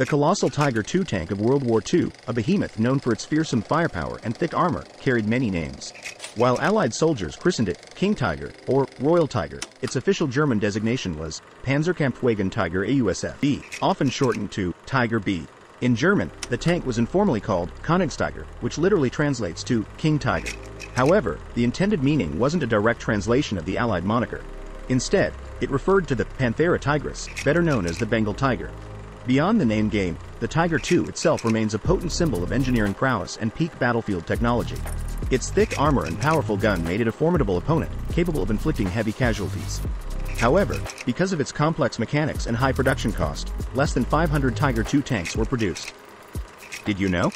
The colossal Tiger II tank of World War II, a behemoth known for its fearsome firepower and thick armor, carried many names. While Allied soldiers christened it King Tiger or Royal Tiger, its official German designation was Panzerkampfwagen Tiger AUSF B, often shortened to Tiger B. In German, the tank was informally called Königstiger, which literally translates to King Tiger. However, the intended meaning wasn't a direct translation of the Allied moniker. Instead, it referred to the Panthera tigris, better known as the Bengal tiger. Beyond the name game, the Tiger II itself remains a potent symbol of engineering prowess and peak battlefield technology. Its thick armor and powerful gun made it a formidable opponent, capable of inflicting heavy casualties. However, because of its complex mechanics and high production cost, less than 500 Tiger II tanks were produced. Did you know?